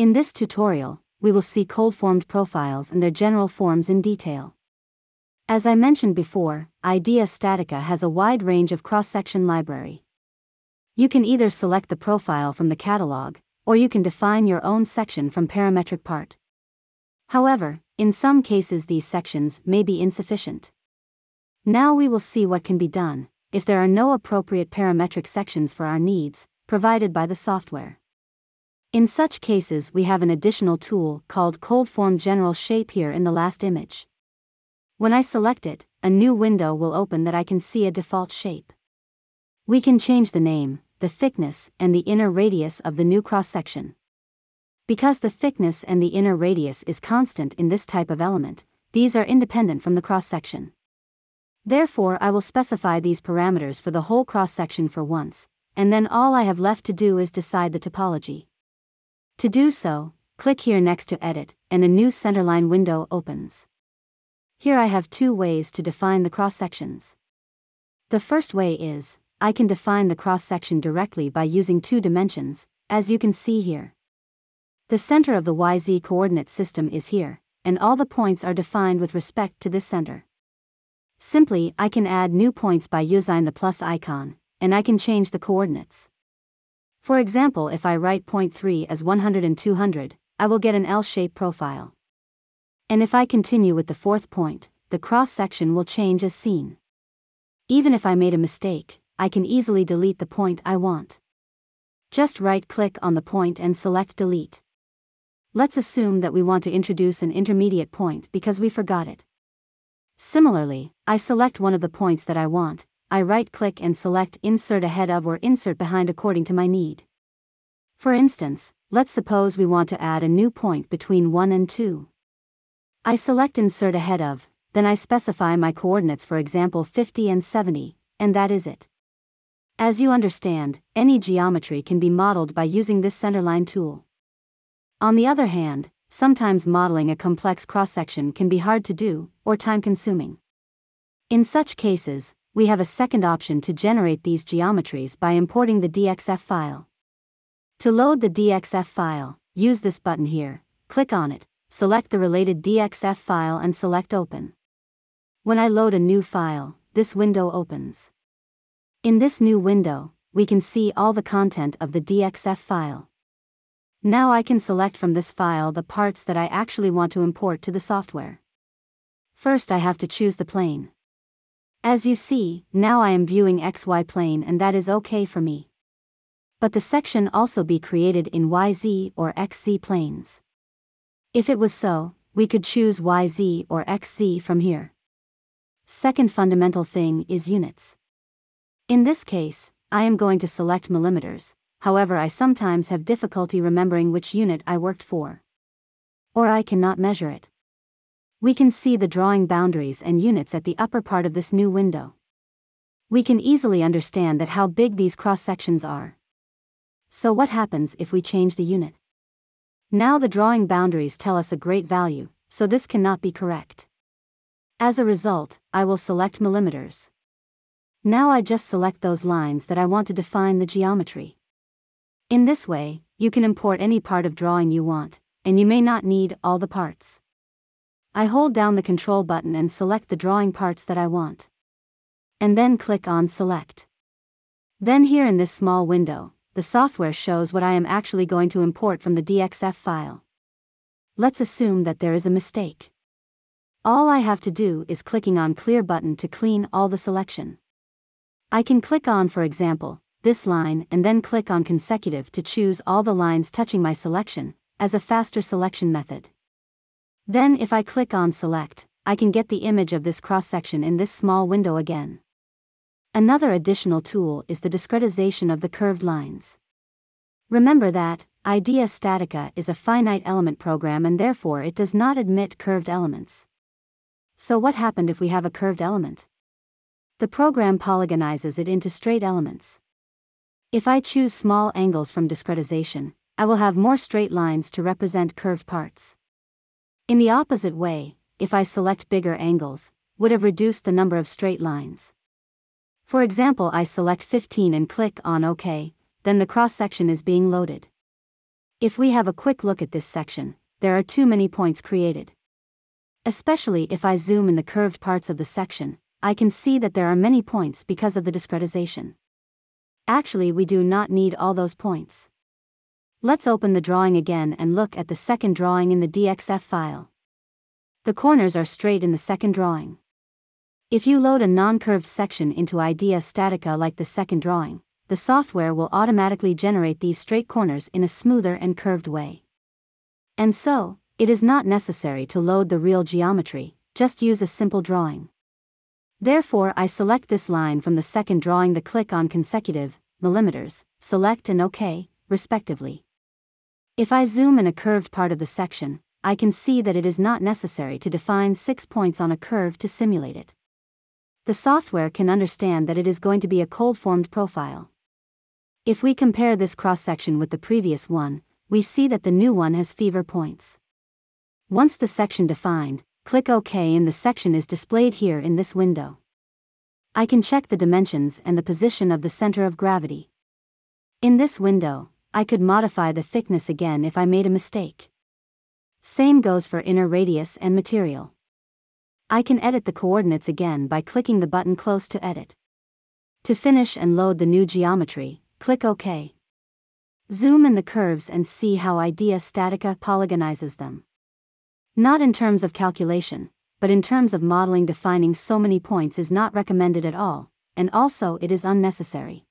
In this tutorial, we will see cold-formed profiles and their general forms in detail. As I mentioned before, IDEA StatiCa has a wide range of cross-section library. You can either select the profile from the catalog, or you can define your own section from parametric part. However, in some cases these sections may be insufficient. Now we will see what can be done, if there are no appropriate parametric sections for our needs, provided by the software. In such cases we have an additional tool called ColdForm General Shape here in the last image. When I select it, a new window will open that I can see a default shape. We can change the name, the thickness, and the inner radius of the new cross-section. Because the thickness and the inner radius is constant in this type of element, these are independent from the cross-section. Therefore I will specify these parameters for the whole cross-section for once, and then all I have left to do is decide the topology. To do so, click here next to Edit, and a new centerline window opens. Here I have two ways to define the cross-sections. The first way is, I can define the cross-section directly by using two dimensions, as you can see here. The center of the YZ coordinate system is here, and all the points are defined with respect to this center. Simply, I can add new points by using the plus icon, and I can change the coordinates. For example if I write point 0.3 as 100 and 200, I will get an L-shaped profile. And if I continue with the fourth point, the cross-section will change as seen. Even if I made a mistake, I can easily delete the point I want. Just right-click on the point and select Delete. Let's assume that we want to introduce an intermediate point because we forgot it. Similarly, I select one of the points that I want, I right-click and select Insert ahead of or Insert behind according to my need. For instance, let's suppose we want to add a new point between 1 and 2. I select insert ahead of, then I specify my coordinates for example 50 and 70, and that is it. As you understand, any geometry can be modeled by using this centerline tool. On the other hand, sometimes modeling a complex cross-section can be hard to do, or time-consuming. In such cases, we have a second option to generate these geometries by importing the DXF file. To load the DXF file, use this button here, click on it, select the related DXF file and select Open. When I load a new file, this window opens. In this new window, we can see all the content of the DXF file. Now I can select from this file the parts that I actually want to import to the software. First I have to choose the plane. As you see, now I am viewing XY plane and that is okay for me. But the section also be created in YZ or XZ planes. If it was so, we could choose YZ or XZ from here. Second fundamental thing is units. In this case, I am going to select millimeters, however I sometimes have difficulty remembering which unit I worked for. Or I cannot measure it. We can see the drawing boundaries and units at the upper part of this new window. We can easily understand that how big these cross-sections are. So what happens if we change the unit? Now the drawing boundaries tell us a great value, so this cannot be correct. As a result, I will select millimeters. Now I just select those lines that I want to define the geometry. In this way, you can import any part of drawing you want, and you may not need all the parts. I hold down the control button and select the drawing parts that I want. And then click on Select. Then here in this small window, the software shows what I am actually going to import from the DXF file. Let's assume that there is a mistake. All I have to do is clicking on Clear button to clean all the selection. I can click on for example, this line and then click on consecutive to choose all the lines touching my selection, as a faster selection method. Then if I click on select, I can get the image of this cross-section in this small window again. Another additional tool is the discretization of the curved lines. Remember that, IDEA StatiCa is a finite element program and therefore it does not admit curved elements. So what happened if we have a curved element? The program polygonizes it into straight elements. If I choose small angles from discretization, I will have more straight lines to represent curved parts. In the opposite way, if I select bigger angles, would have reduced the number of straight lines. For example I select 15 and click on OK, then the cross-section is being loaded. If we have a quick look at this section, there are too many points created. Especially if I zoom in the curved parts of the section, I can see that there are many points because of the discretization. Actually we do not need all those points. Let's open the drawing again and look at the second drawing in the DXF file. The corners are straight in the second drawing. If you load a non-curved section into IDEA StatiCa like the second drawing, the software will automatically generate these straight corners in a smoother and curved way. And so, it is not necessary to load the real geometry, just use a simple drawing. Therefore I select this line from the second drawing the click on consecutive, millimeters, select and OK, respectively. If I zoom in a curved part of the section, I can see that it is not necessary to define six points on a curve to simulate it. The software can understand that it is going to be a cold-formed profile. If we compare this cross-section with the previous one, we see that the new one has fever points. Once the section defined, click OK and the section is displayed here in this window. I can check the dimensions and the position of the center of gravity. In this window, I could modify the thickness again if I made a mistake. Same goes for inner radius and material. I can edit the coordinates again by clicking the button close to edit. To finish and load the new geometry, click OK. Zoom in the curves and see how IDEA StatiCa polygonizes them. Not in terms of calculation, but in terms of modeling defining so many points is not recommended at all, and also it is unnecessary.